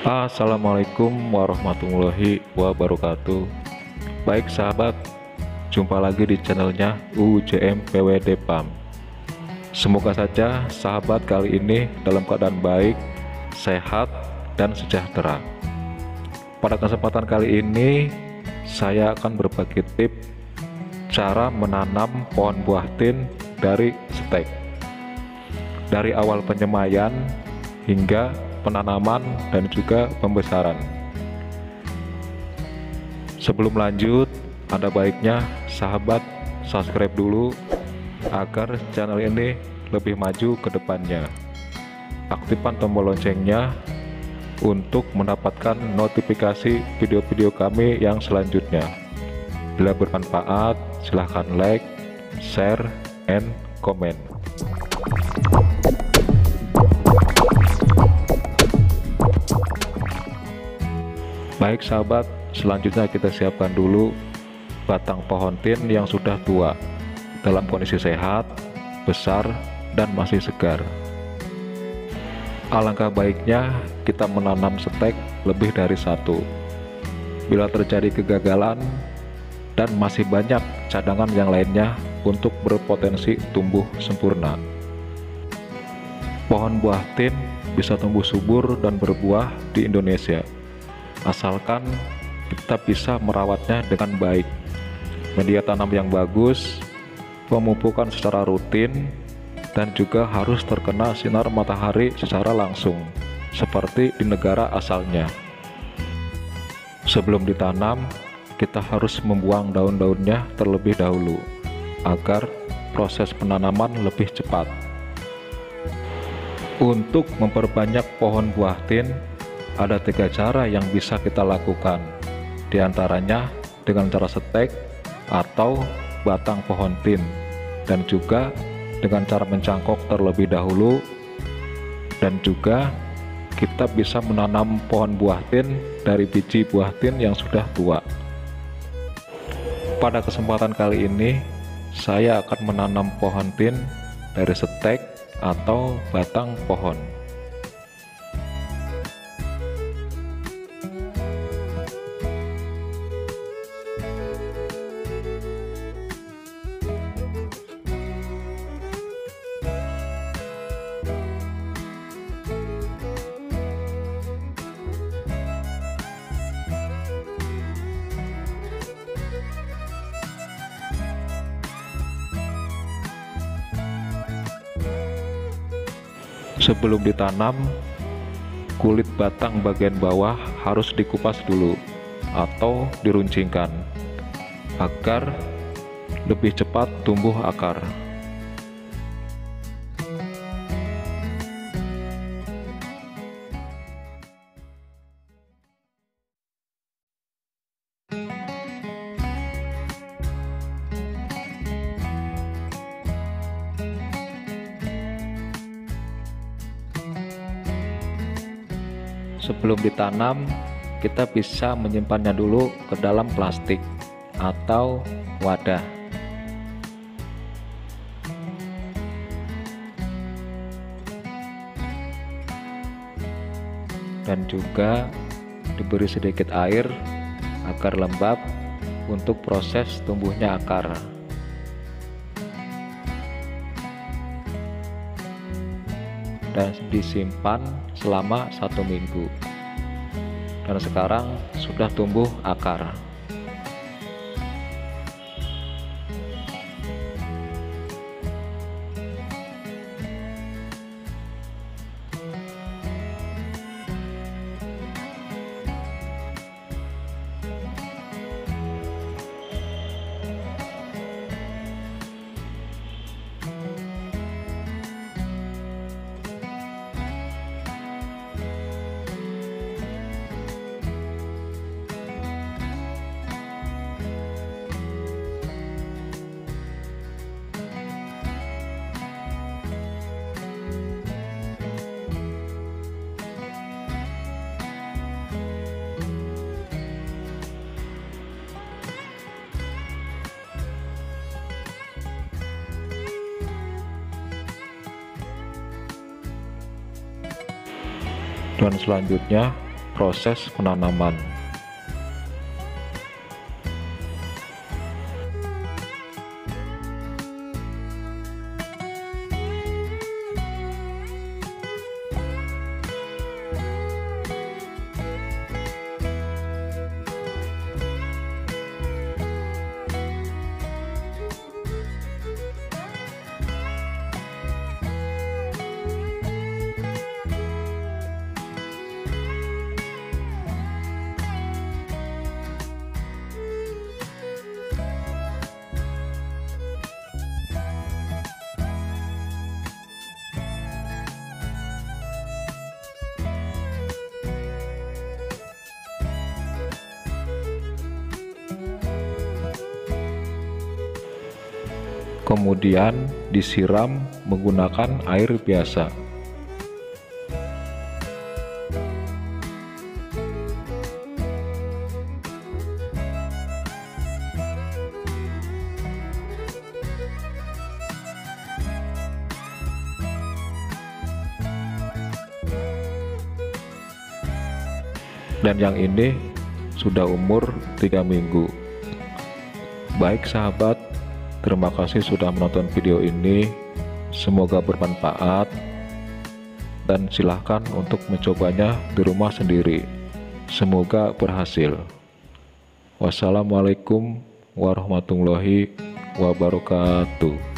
Assalamualaikum warahmatullahi wabarakatuh. Baik sahabat, jumpa lagi di channelnya UJM PWD PAM Semoga saja sahabat kali ini dalam keadaan baik, sehat, dan sejahtera. Pada kesempatan kali ini, saya akan berbagi tips cara menanam pohon buah tin dari stek. Dari awal penyemayan hingga penanaman dan juga pembesaran. Sebelum lanjut, ada baiknya sahabat subscribe dulu agar channel ini lebih maju ke depannya. Aktifkan tombol loncengnya untuk mendapatkan notifikasi video-video kami yang selanjutnya. Bila bermanfaat, silahkan like, share, and comment. Baik sahabat, selanjutnya kita siapkan dulu batang pohon tin yang sudah tua dalam kondisi sehat, besar, dan masih segar. Alangkah baiknya kita menanam stek lebih dari satu. Bila terjadi kegagalan dan masih banyak cadangan yang lainnya untuk berpotensi tumbuh sempurna. Pohon buah tin bisa tumbuh subur dan berbuah di Indonesia asalkan kita bisa merawatnya dengan baik. Media tanam yang bagus pemupukan secara rutin dan juga harus terkena sinar matahari secara langsung seperti di negara asalnya. Sebelum ditanam kita harus membuang daun-daunnya terlebih dahulu agar proses penanaman lebih cepat. Untuk memperbanyak pohon buah tin ada tiga cara yang bisa kita lakukan. Di antaranya dengan cara setek atau batang pohon tin. Dan juga dengan cara mencangkok terlebih dahulu. Dan juga kita bisa menanam pohon buah tin dari biji buah tin yang sudah tua. Pada kesempatan kali ini saya akan menanam pohon tin dari setek atau batang pohon Sebelum ditanam, kulit batang bagian bawah harus dikupas dulu atau diruncingkan agar lebih cepat tumbuh akar. Sebelum ditanam kita bisa menyimpannya dulu ke dalam plastik atau wadah. Dan juga diberi sedikit air agar lembab untuk proses tumbuhnya akar dan disimpan selama satu minggu. Dan sekarang sudah tumbuh akar dan selanjutnya proses penanaman kemudian disiram menggunakan air biasa. Dan yang ini sudah umur 3 minggu. Baik sahabat, Terima kasih sudah menonton video ini. Semoga bermanfaat dan silahkan untuk mencobanya di rumah sendiri. Semoga berhasil. Wassalamualaikum warahmatullahi wabarakatuh.